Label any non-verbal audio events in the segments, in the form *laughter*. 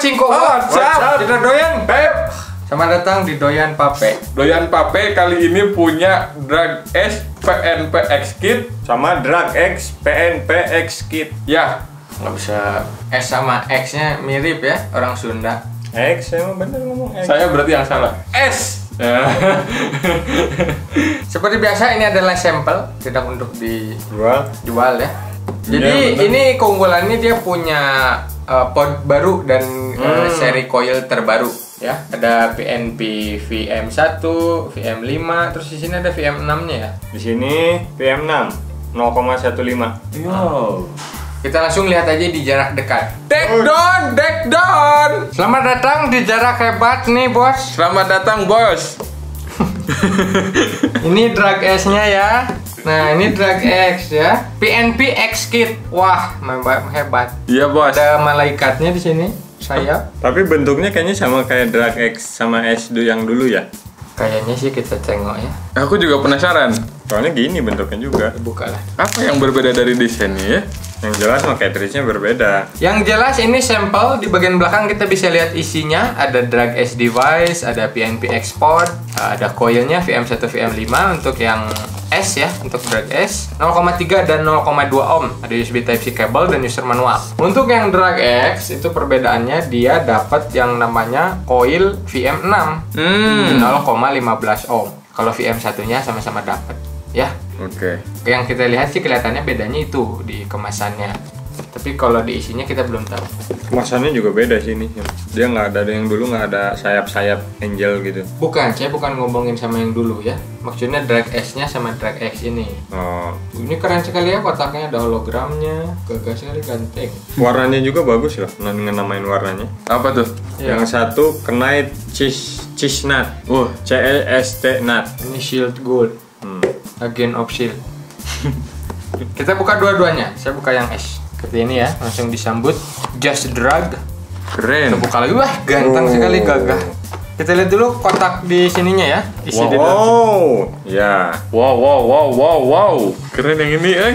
Cingko. Oh, WhatsApp. Kita doyan. Beb, Selamat datang di Doyan Pape. Doyan Pape kali ini punya Drag S PNP X Kit. sama Drag X PNP X Kit Ya, Nggak bisa S sama X-nya mirip ya, orang Sunda. X emang bener ngomong X saya berarti yang salah. S. Ya. *laughs* Seperti biasa ini adalah sampel, tidak untuk dijual jual ya. Jadi Iya, benar. ini keunggulannya dia punya uh, pod baru dan uh, Hmm. seri coil terbaru ya. Ada PNP VM1, VM5, terus di sini ada VM6-nya ya. di sini PM6 0,15 Yo. Kita langsung lihat aja di jarak dekat. Take down, take down. Selamat datang di jarak hebat nih, Bos. Selamat datang, Bos. *laughs* Ini drag S-nya ya. Nah, ini drag X ya. PNP X Kit. Wah, hebat. hebat. Iya, Bos. Ada malaikatnya di sini. Sayap. tapi bentuknya kayaknya sama kayak Drag X sama S yang dulu ya Kayaknya sih kita tengok ya. Aku juga penasaran. soalnya gini bentuknya juga Buka lah. Apa yang berbeda dari desainnya ya? yang jelas cartridge-nya berbeda Yang jelas ini sampel di bagian belakang kita bisa lihat isinya ada drag S device, ada PNP export, ada coilnya VM1 VM5 untuk yang S ya, untuk drag S 0,3 dan 0,2 ohm. Ada USB Type C cable dan user manual. Untuk yang drag X itu perbedaannya dia dapat yang namanya coil VM6 Hmm. 0,15 ohm. Kalau VM1-nya sama-sama dapat ya. Oke. Yang kita lihat sih kelihatannya bedanya itu di kemasannya. Tapi kalau di isinya kita belum tahu. Kemasannya juga beda sih ini dia nggak ada yang dulu nggak ada sayap-sayap angel gitu Bukan, saya bukan ngomongin sama yang dulu ya. Maksudnya drag S-nya sama drag X ini. oh, Ini keren sekali ya kotaknya, ada hologramnya, gagah sekali ganteng. warnanya juga bagus loh nah, dengan namain warnanya Apa tuh? Ya. yang satu knight cheese cheese nut Wah, C E S T nut Ini shield gold, hmm. Agent of Shield. *laughs* Kita buka dua-duanya. Saya buka yang S. Seperti ini ya, langsung disambut. Just drag. keren. Kita buka lagi, wah ganteng Oh. sekali gagah. Kita lihat dulu kotak di sininya ya, isi di dalam. wow ya Wow, wow, wow, wow, wow. Keren yang ini, eh.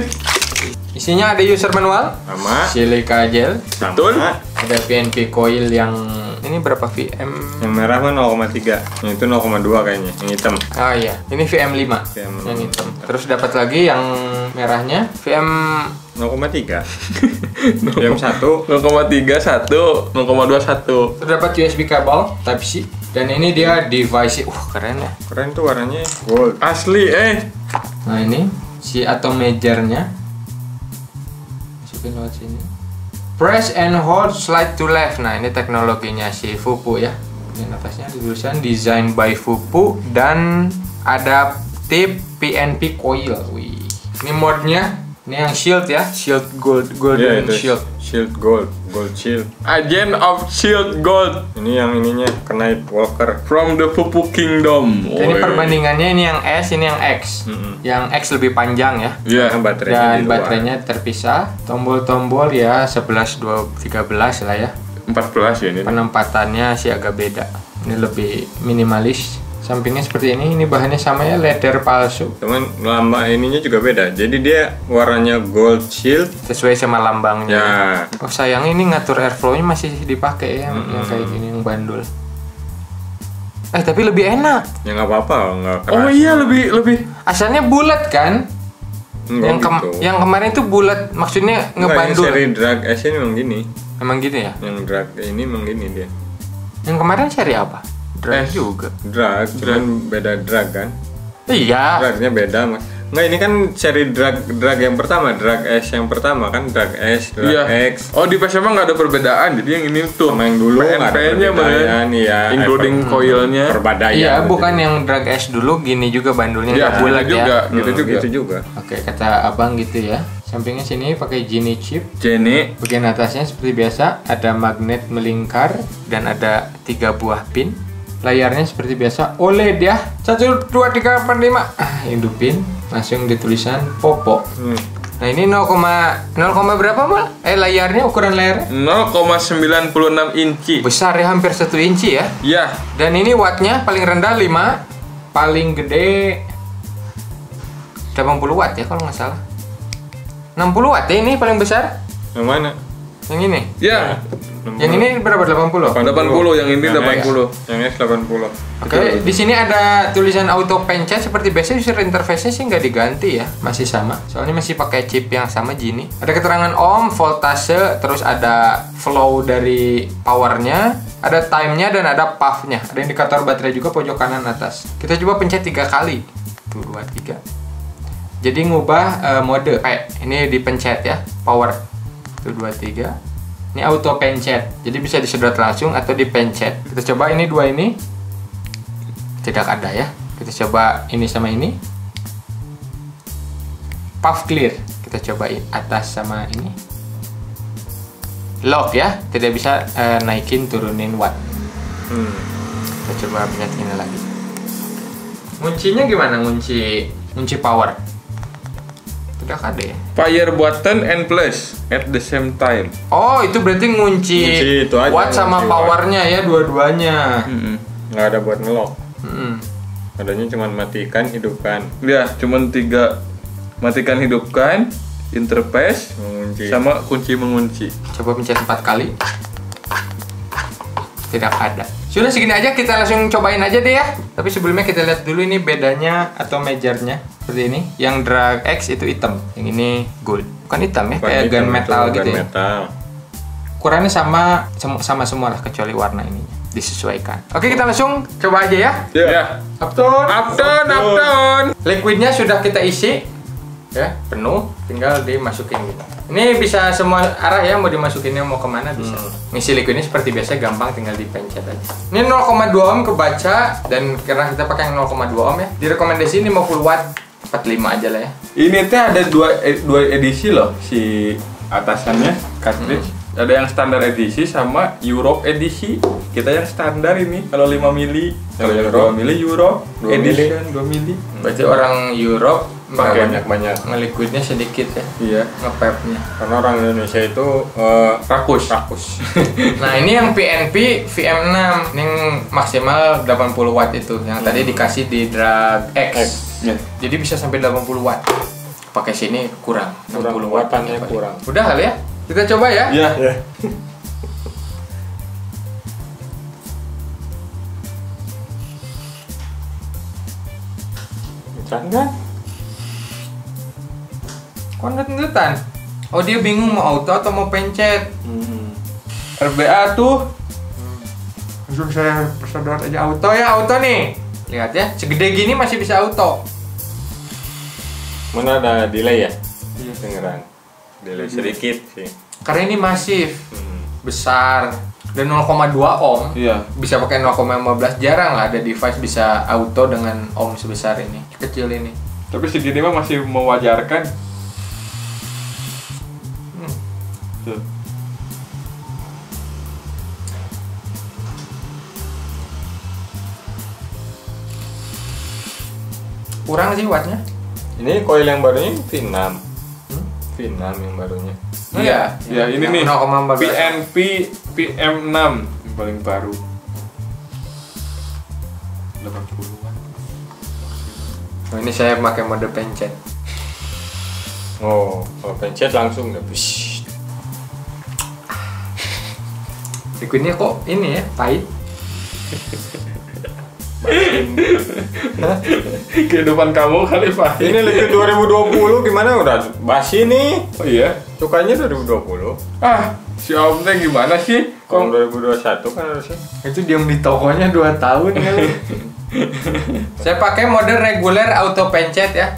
Isinya ada user manual, sama silica gel, Betul. ada PNP coil yang ini berapa VM? yang merah mah 0,3 yang itu 0,2 kayaknya yang hitam Ah iya, ini VM5 VM yang hitam. Terus dapat lagi yang merahnya VM 0,3 yang *laughs* satu 0,3 1, 0,21. terus dapat USB kabel Type C dan ini dia device uh keren ya. keren tuh warnanya gold Asli, eh. Nah ini si atom measure-nya masukin lewat sini. Press and hold slide to left. Nah ini teknologinya si Fupu ya. Ini atasnya ada tulisan design by Fupu dan ada tip PNP coil. Wih. Ini modnya. Ini yang shield ya, shield gold golden itu shield. shield gold gold shield Agent of Shield Gold ini yang ininya knight walker from the Pupu Kingdom. Ini Woi. perbandingannya ini yang S, ini yang X. Mm-mm. Yang X lebih panjang ya. Iya. Karena baterainya Dan di luar. baterainya terpisah. Tombol-tombol ya 11, 12, 13 lah ya. 14 ya ini. Penempatannya sih agak beda. Ini lebih minimalis. Sampingnya seperti ini. Ini bahannya sama ya, leather palsu. cuman lamba ininya juga beda jadi dia warnanya gold shield Sesuai sama lambangnya. ya Oh sayang ini ngatur airflow-nya masih dipakai ya, yang kayak gini yang bandul. Eh tapi lebih enak. ya nggak apa-apa nggak keras Oh iya, lebih lebih Asalnya bulat kan? Enggak yang kem- gitu. yang kemarin itu bulat, maksudnya Enggak, ngebandul. seri drag S ini memang gini Emang gitu ya? yang drag ini memang gini dia Yang kemarin seri apa? Drag S. juga. drag cuman beda drag kan Iya. dragnya beda mas Enggak ini kan seri drag drag yang pertama drag S yang pertama kan drag S drag Iya. X Oh di PS emang nggak ada perbedaan. Jadi yang ini tuh sama yang dulu nggak ada perbedaan ya including coilnya. perbedaan Iya, bukan yang drag S dulu gini juga bandulnya Iya, nggak bulat gitu juga, ya. gitu gitu juga. gitu juga Oke, kata abang gitu ya. Sampingnya sini pakai Genie chip. Jenny. Bagian atasnya seperti biasa ada magnet melingkar dan ada tiga buah pin. Layarnya seperti biasa OLED ya. 1 2 3 4 5. Ah, hidupin langsung di tulisan Popo. Hmm. Nah, ini 0, 0, berapa mal? Eh layarnya ukuran layarnya 0,96 inci. besar ya hampir 1 inci ya. Ya, Dan ini wattnya paling rendah 5, paling gede 80 watt ya kalau nggak salah. 60 watt ya ini paling besar. yang mana Yang ini. Ya. Yang ini berapa? 80? 80 yang ini Yang 80. S- Yang S 80. Oke, di sini ada tulisan auto pencet seperti biasa user interface-nya sih nggak diganti ya, masih sama. Soalnya masih pakai chip yang sama Gini. Ada keterangan ohm, voltase, terus ada flow dari powernya, ada time-nya dan ada puff-nya. Ada indikator baterai juga pojok kanan atas. Kita coba pencet tiga kali. Tuh, dua, tiga. Jadi ngubah eh, mode P. Ini dipencet ya, power. Tuh, dua, tiga. Ini auto pencet. Jadi bisa disedot langsung atau dipencet. Kita coba ini dua ini. Tidak ada ya. Kita coba ini sama ini. Puff clear. Kita cobain atas sama ini. Lock ya. Tidak bisa eh, naikin turunin watt. Hmm. kita coba pencet ini lagi. Kuncinya gimana ngunci ngunci power tidak ada ya Fire button and plus at the same time. oh itu berarti ngunci, Ngunci itu aja, watt sama ngunci powernya ya dua-duanya Mm-mm. Nggak ada buat ngelock. Mm-mm. Adanya cuma matikan, hidupkan, Ya, cuman tiga matikan hidupkan, interface, mengunci. sama kunci mengunci. Coba pencet empat kali. Tidak ada. Sudah segini aja kita langsung cobain aja deh ya. Tapi sebelumnya kita lihat dulu ini bedanya atau measure-nya seperti ini. Yang drag X itu hitam, yang ini gold. Bukan hitam ya, Bukan kayak hitam, gun itu metal gun gitu ya. metal. Ukurannya sama sama semua lah kecuali warna ininya disesuaikan. Oke, kita langsung coba aja ya. Ya. Up down. Up down, up down. Liquidnya sudah kita isi ya penuh tinggal dimasukin gitu ini bisa semua arah ya mau dimasukinnya mau ke mana bisa ngisi liquidnya seperti biasa gampang tinggal dipencet aja ini 0,2 ohm kebaca dan karena kita pakai yang 0,2 ohm ya direkomendasi 50 watt 45 aja lah ya Ini teh ada dua e- dua edisi loh si atasannya cartridge. Ada yang standar edisi sama Europe edisi. Kita yang standar ini kalau 5 mili, kalau yang 2 mili Euro 2 mili. edition 2 mili. berarti orang Europe Pakai banyak-banyak. ngeliquidnya sedikit ya Iya. ngepepnya Karena orang Indonesia itu eh, Rakus. rakus. *laughs* Nah ini yang PNP VM6 ini yang maksimal 80 watt itu yang tadi dikasih di drag X. X. Ya. Jadi bisa sampai 80 watt. Pakai sini kurang, Kurang 60 watt. kurang. Udah kali ya? Kita coba ya. Iya. Ya. Kan kan? Kok nget-ngetan? Oh dia bingung mau auto atau mau pencet. Hmm. RBA tuh Langsung saya sedot aja auto ya, auto nih. Lihat ya, segede gini masih bisa auto. Mana ada delay ya? Iya. Dengeran. Delay sedikit sih. Karena ini masif, Hmm. besar, dan 0,2 ohm. iya. bisa pakai 0,15 jarang lah ada device bisa auto dengan ohm sebesar ini kecil ini Tapi segini mah masih mewajarkan. Tuh. kurang sih wattnya Ini coil yang barunya V6. Hmm? V6 yang barunya. iya Ya ini nih 0,14 PNP PM6 yang paling baru. 80-an. oh, ini saya pakai mode pencet Oh, kalau pencet langsung udah bish. Liquidnya kok ini ya pahit *laughs* Kehidupan kamu kali Pak. Ini liquid 2020 gimana udah basi nih? Oh iya. Cukanya 2020. Ah, si Om teh gimana sih? Kalau Kok 2021 kan harusnya. itu diam di tokonya 2 tahun kali *laughs* saya pakai mode reguler auto pencet ya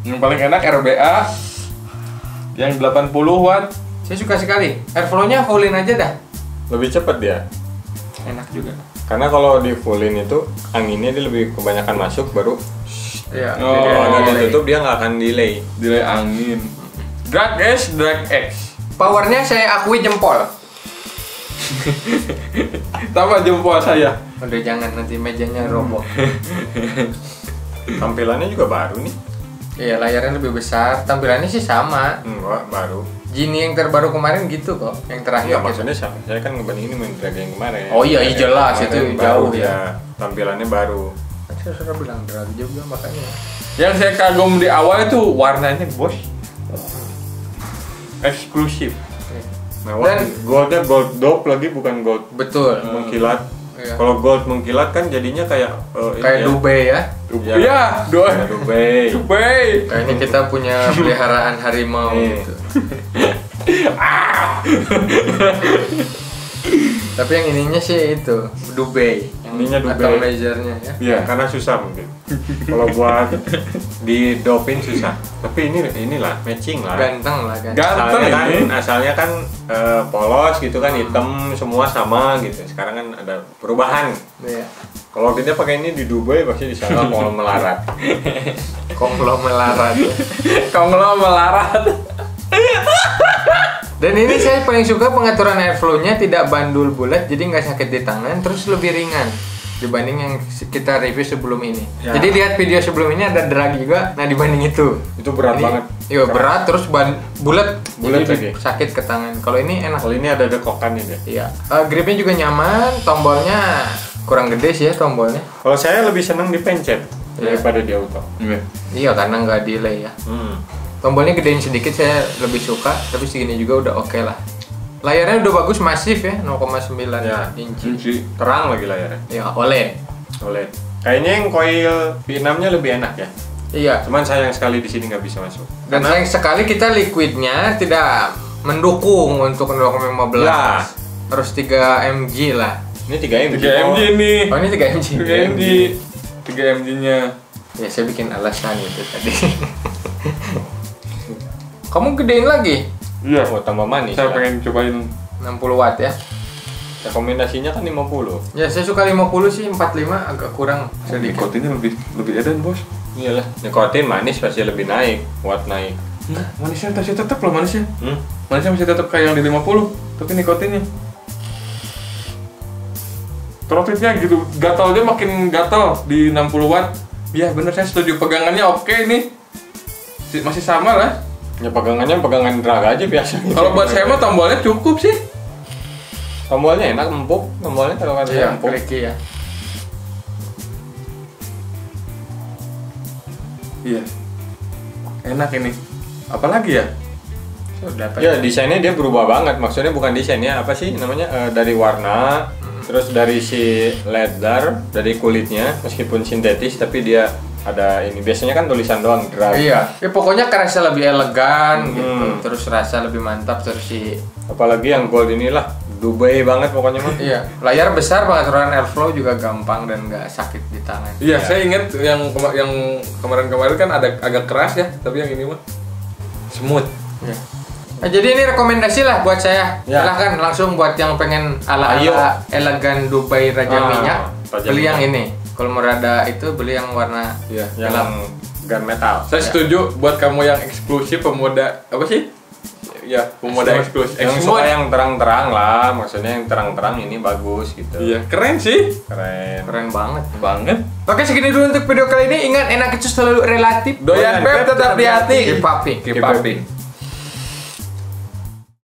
yang paling enak RBA yang 80 watt. saya suka sekali airflow-nya fullin aja dah Lebih cepat dia. enak juga Karena kalau di fullin itu anginnya dia lebih kebanyakan masuk baru Iya. Oh, kalau nggak delay. ditutup dia nggak akan delay. Delay angin. Drag S, drag X. Powernya saya akui jempol. *laughs* Tambah jempol saya. Udah jangan nanti mejanya roboh. *laughs* Tampilannya juga baru nih. Iya layarnya lebih besar. Tampilannya sih sama. Enggak, baru. Gini yang terbaru kemarin gitu kok. Yang terakhir. Enggak gitu. maksudnya saya, saya kan ngebandingin main Drag yang kemarin. Oh iya, iya, jelas, itu jauh ya. ya. Tampilannya baru. Kan Saya sudah bilang drag juga makanya. Yang saya kagum di awal itu warnanya bos. eksklusif. Mewah. Dan- goldnya gold dope lagi bukan gold Betul. mengkilat. Iya. Kalau gold mengkilat kan jadinya kayak eh, ini Kayak ya. Dubai ya. Dubai. Iya, doa. Ya, Dubai. Dubai. Kayaknya kita punya peliharaan harimau Iya. gitu. *laughs* *laughs* Tapi yang ininya sih itu Dubai. Yang Ininya Dubai. Atau measure-nya ya. Iya. Karena susah mungkin. Kalau buat di dopin susah. Tapi ini inilah matching lah. Ganteng lah kan. Ganteng asalnya kan, ini. asalnya kan eh, polos gitu kan hitam semua sama gitu. Sekarang kan ada perubahan. Iya. Kalau kita pakai ini di Dubai pasti di sana mau melarat. Konglomerat. *laughs* Konglo melarat. Dan ini saya paling suka pengaturan airflow-nya tidak bandul bulat jadi nggak sakit di tangan terus lebih ringan dibanding yang kita review sebelum ini. Ya. Jadi lihat video sebelum ini ada drag juga. Nah dibanding itu. Itu berat Ini- banget. Iya berat terus ban bulat Bulat jadi lagi. sakit ke tangan. Kalau ini enak. Kalau ini ada dekokannya deh. Iya. Eh, gripnya juga nyaman, tombolnya kurang gede sih ya tombolnya. Kalau saya lebih senang dipencet Iya. daripada di auto. Iya. Iya karena nggak delay ya. Hmm. Tombolnya gedein sedikit saya lebih suka, tapi segini juga udah oke lah. Layarnya udah bagus masif ya, 0,9 Ya. inci. Cuci. Terang lagi layarnya. Ya OLED. OLED. Kayaknya yang coil V6-nya lebih enak ya. Iya. Cuman sayang sekali di sini nggak bisa masuk. Dan sayang sekali kita liquidnya tidak mendukung untuk 0,15. Ya. Harus 3 mg lah. Ini 3 mg. 3 mg nih. Oh ini 3 mg. 3 mg. 3 mg-nya. Ya saya bikin alasan itu tadi. *laughs* Kamu gedein lagi Iya. Oh, tambah manis. Saya ya. pengen cobain 60 watt ya. Rekomendasinya kan 50. Ya saya suka 50 sih, 45 agak kurang sedikit. nikotinnya lebih lebih edan, Bos. Iyalah, nikotin manis pasti lebih naik, watt naik. Nah, manisnya masih tetap loh manisnya. Hmm? Manisnya masih tetap kayak yang di 50, tapi nikotinnya Trotitnya gitu, gatalnya makin gatal di 60 watt. Iya bener saya setuju pegangannya oke nih. Si- Masih sama lah. Ya pegangannya pegangan drag aja biasa. Kalau buat saya mah tombolnya cukup sih. tombolnya enak empuk, tombolnya kalau kata Iya, empuk. ya. Iya. Enak ini. Apalagi ya? Sudah Ya desainnya dia berubah banget. Maksudnya bukan desainnya apa sih namanya Eh, dari warna, terus dari si leather, dari kulitnya meskipun sintetis tapi dia ada ini. Biasanya kan tulisan doang drag. Iya, ya pokoknya kerasa lebih elegan gitu, Hmm. terus rasa lebih mantap terus si Apalagi yang gold inilah Dubai banget pokoknya mah. *laughs* iya layar besar pengaturan airflow juga gampang dan nggak sakit di tangan. Iya, saya ingat yang kema- yang kemarin-kemarin kan ada agak keras ya, tapi yang ini mah smooth. Iya. Nah, jadi ini rekomendasi lah buat saya. Ya. Silahkan langsung buat yang pengen ala Ayo. ala elegan Dubai Raja Ah, Minyak, Raja beli Minyak. yang ini. Kalau mau rada itu beli yang warna Iya. Yang gelap. gunmetal. Saya setuju buat kamu yang eksklusif pemuda apa sih? Ya, pemuda eksklusif. Yang suka yang terang-terang lah, maksudnya yang terang-terang ini bagus gitu. Iya, keren sih. Keren. Keren banget. Banget. Oke segini dulu untuk video kali ini. Ingat enak itu selalu relatif. Doyan Pep tetap di hati. Keep pumping. Keep pumping.